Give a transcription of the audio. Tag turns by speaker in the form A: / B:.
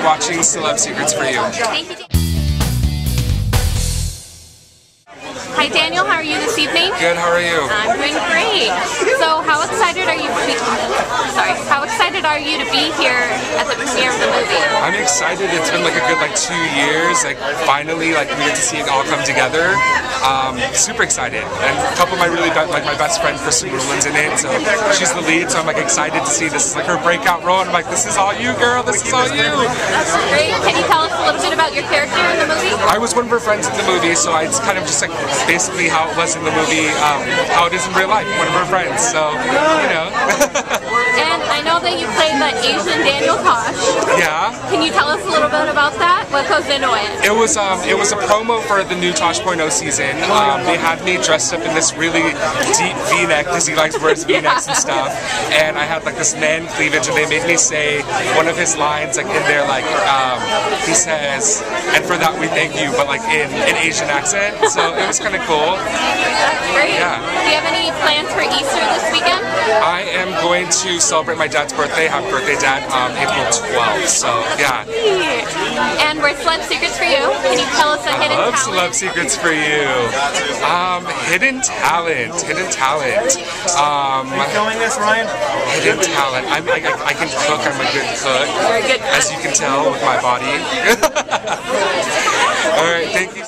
A: You're watching Celeb Secrets for You.
B: Thank you. Hi Daniel, how are you this evening?
A: Good, how are you?
B: I'm doing great. So how excited are you to be, sorry, how excited are you to be here at the premiere of the?
A: I'm excited. It's been like a good like two years. Like finally, like we get to see it all come together. Um, super excited. And a couple of my really be- like my best friend Kristen Ruhlin's in it, so she's the lead. So I'm like excited to see this is like her breakout role. And I'm like, this is all you, girl. This is all you.
B: That's great. Can you tell us a little bit about your character in the movie?
A: I was one of her friends in the movie, so it's kind of just like basically how it was in the movie, um, how it is in real life. One of her friends. So you know,
B: And I know that you played the Asian Daniel Tosh.
A: Yeah.
B: Can you tell us a little bit about that? What goes into it?
A: It was um, it was a promo for the new Tosh.0 season. Um, they had me dressed up in this really deep V-neck because he likes wears V-necks and stuff. And I had like this man cleavage, and they made me say one of his lines like in there, like um, he says, "And for that we thank you," but like in an Asian accent. So it was kind of cool.
B: That's great.
A: Yeah. Going to celebrate my dad's birthday. Happy birthday, Dad! Um, April 12th. So yeah.
B: And we're Celeb Secrets for You. Can you tell us a hidden
A: love
B: talent?
A: celeb secrets for you. Um, hidden talent, hidden talent. Um,
C: Filming this, Ryan?
A: hidden talent. I'm, I, I, I can cook. I'm a good cook,
B: Very good.
A: as you can tell with my body. All right, thank you.